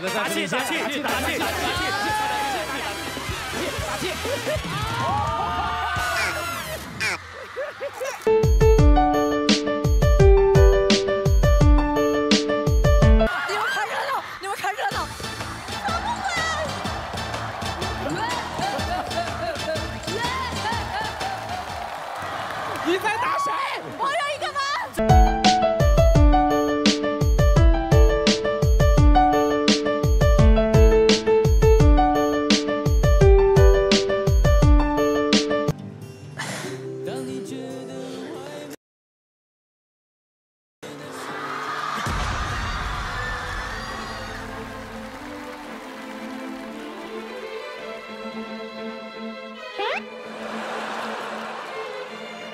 辉大哥打气打气打气打气打气打气你们看热闹，你们看热闹。你在打谁？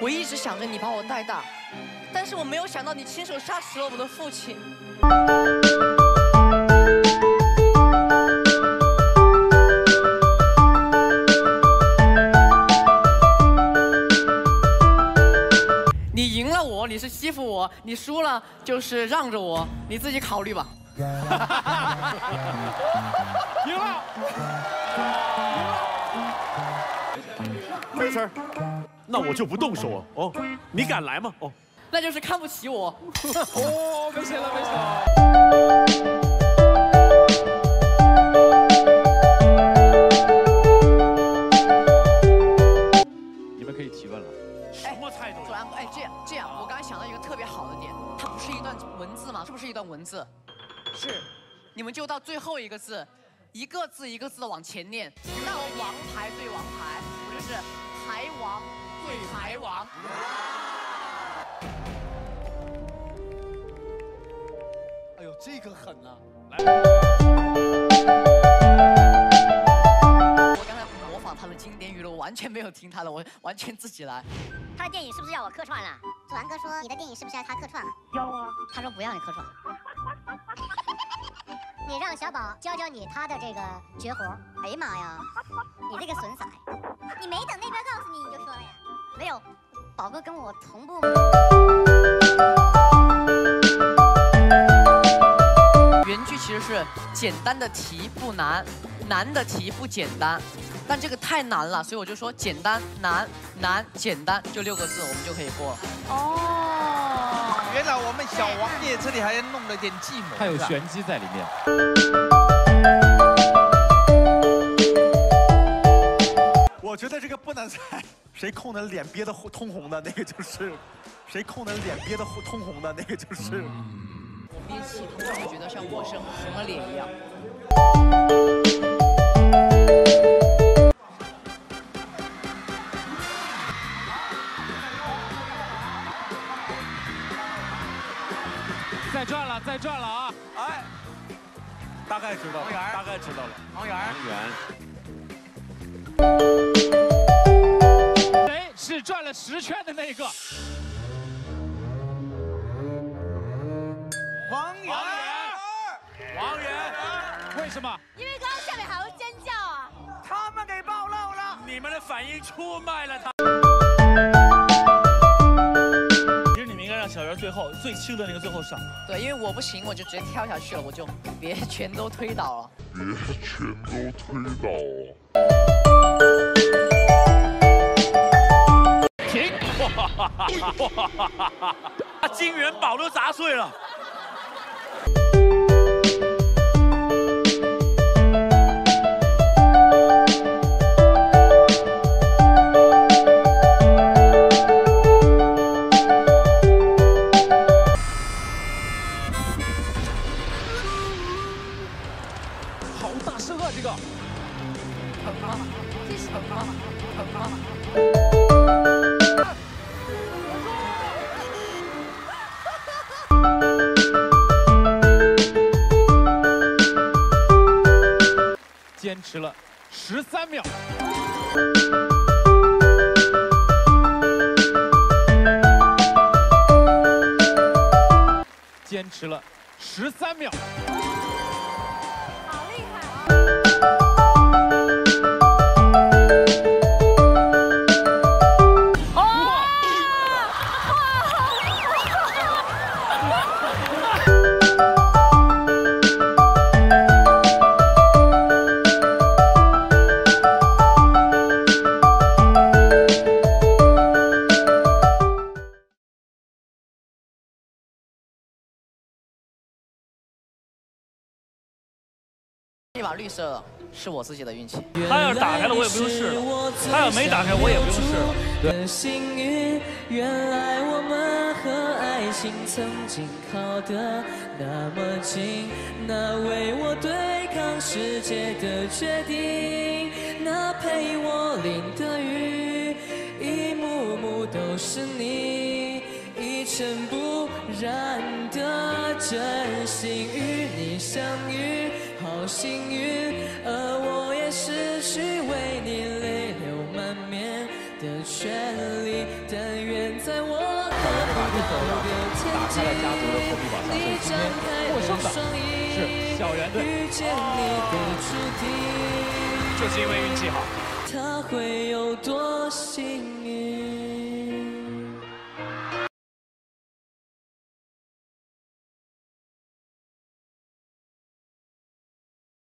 我一直想着你把我带大，但是我没有想到你亲手杀死了我的父亲。你赢了我，你是欺负我；你输了就是让着我，你自己考虑吧。赢了，没事儿，那我就不动手啊。哦，你敢来吗？哦，那就是看不起我。哦，没血了，没血了。你们可以提问了。什么态度？左安，哎，这样这样，我刚才想到一个特别好的点，它不是一段文字吗？是不是一段文字？是，你们就到最后一个字，一个字一个字的往前念。那我王牌对王牌，我就是牌王对台王。哎呦，这个狠啊！我刚才模仿他的经典语录，完全没有听他的，我完全自己来。他的电影是不是要我客串了？祖安哥说你的电影是不是要他客串了？要啊，他说不要你客串。你让小宝教教你他的这个绝活。哎呀妈呀，你这个损色！你没等那边告诉你你就说了呀？没有，宝哥跟我同步。原句其实是简单的题不难，难的题不简单，但这个太难了，所以我就说简单、难、难、简单，就六个字，我们就可以过了。哦，原来我们小王爷这里还弄了点计谋，他有玄机在里面。我觉得这个不难猜，谁控的脸憋得通红的那个就是，谁控的脸憋得通红的那个就是。我憋气，他们会觉得像陌生红了脸一样。再转了，再转了啊！哎，大概知道了，大概知道了。王源，是转了十圈的那个？王源，王源，为什么？因为刚刚下面还有尖叫啊！他们给暴露了。你们的反应出卖了他。其实你们应该让小圆最后最轻的那个最后上。对，因为我不行，我就直接跳下去了，我就别全都推倒了。停！哇，金元宝都砸碎了。好大声啊！这个？这是疼吗？疼吗？持了十三秒。坚持了十三秒。这把绿色是我自己的运气。他要是打开了，我也不用试了；他要没打开，我也不用试了。的幸运，原来我们和爱情曾经靠得那么近，那为我对抗世界的决定，那陪我淋的雨，一幕幕都是你，一尘不染的真心与你相遇，好幸运，而我也失去为你泪流满面的权利，但愿在我看不到的天际，你张开的双翼，是小圆队遇见你的注定，就是因为运气好。他会有多幸运？